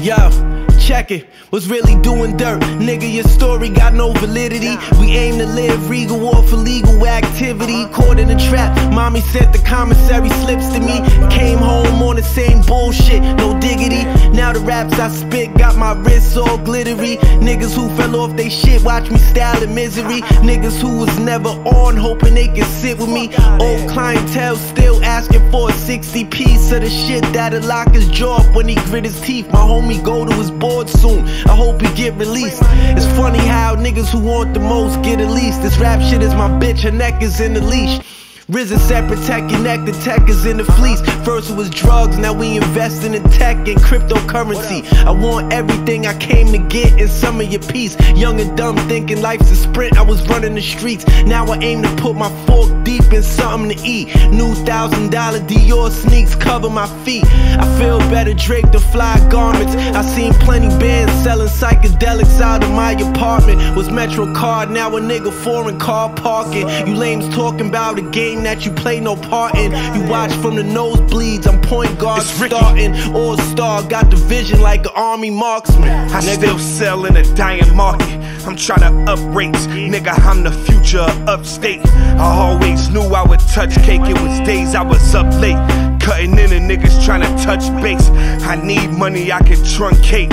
Yo it. Was really doing dirt. Nigga, your story got no validity. We aim to live regal or for legal activity. Caught in a trap. Mommy sent the commissary slips to me. Came home on the same bullshit. No diggity. Now the raps I spit got my wrists all glittery. Niggas who fell off they shit watch me style in misery. Niggas who was never on hoping they could sit with me. Old clientele still asking for a 60 piece of the shit that'll lock his jaw up when he grit his teeth. My homie go to his soon. I hope he get released. It's funny how niggas who want the most get at least. This rap shit is my bitch, her neck is in the leash. Risen said protect your neck, the tech is in the fleece. First it was drugs, now we investing in tech and cryptocurrency. I want everything I came to get in some of your piece. Young and dumb, thinking life's a sprint. I was running the streets. Now I aim to put my fork deep in something to eat. New thousand dollar Dior sneaks cover my feet. I feel better draped in fly garments. I seen plenty bands selling psychedelics out of my apartment. Was Metro card, now a nigga foreign car parking. You lames talking about a game that you play no part in. You watch from the nosebleeds, I'm point guard starting. All star, got the vision like an army marksman. I nigga. still sell in a dying market. I'm trying to up rates. Nigga, I'm the future of upstate. I always knew I would touch cake. It was days I was up late. Cutting in and niggas trying to touch base. I need money I can truncate.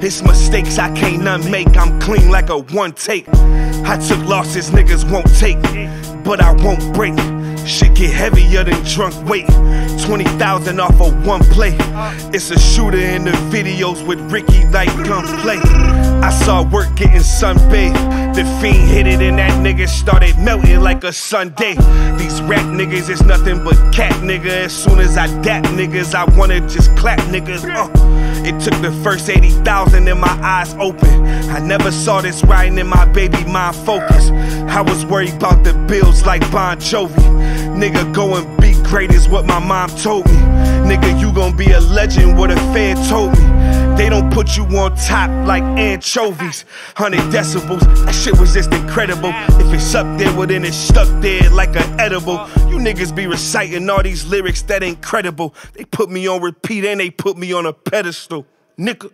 It's mistakes I can't unmake. I'm clean like a one take. I took losses niggas won't take, but I won't break. Shit get heavier than drunk weight. 20,000 off of one play. It's a shooter in the videos with Ricky like gunplay. I saw work getting sunbathed. The fiend hit it and that nigga started melting like a sundae. These rap niggas is nothing but cat nigga. As soon as I dap niggas, I wanna just clap niggas. Uh. It took the first 80,000 and my eyes open. I never saw this writing in my baby mind focus. I was worried about the bills like Bon Jovi. Nigga, go and be great is what my mom told me. Nigga, you gon' be a legend, what a fan told me. They don't put you on top like anchovies. 100 decibels, that shit was just incredible. If it's up there, well then it's stuck there like an edible. You niggas be reciting all these lyrics that ain't credible. They put me on repeat and they put me on a pedestal. Nigga.